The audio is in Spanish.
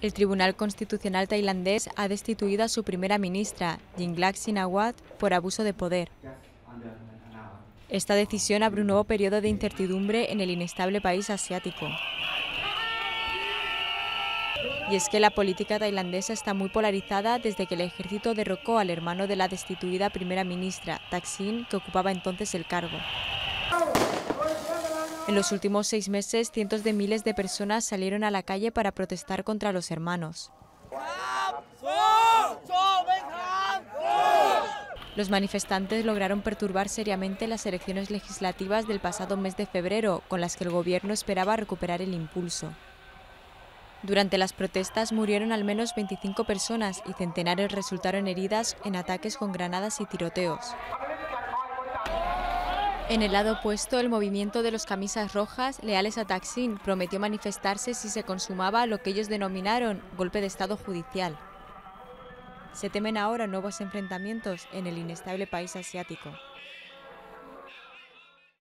El Tribunal Constitucional tailandés ha destituido a su primera ministra, Yingluck Shinawatra, por abuso de poder. Esta decisión abre un nuevo periodo de incertidumbre en el inestable país asiático. Y es que la política tailandesa está muy polarizada desde que el ejército derrocó al hermano de la destituida primera ministra, Thaksin, que ocupaba entonces el cargo. En los últimos seis meses, cientos de miles de personas salieron a la calle para protestar contra los hermanos. Los manifestantes lograron perturbar seriamente las elecciones legislativas del pasado mes de febrero, con las que el gobierno esperaba recuperar el impulso. Durante las protestas murieron al menos 25 personas y centenares resultaron heridas en ataques con granadas y tiroteos. En el lado opuesto, el movimiento de los camisas rojas, leales a Taksin, prometió manifestarse si se consumaba lo que ellos denominaron golpe de Estado judicial. Se temen ahora nuevos enfrentamientos en el inestable país asiático.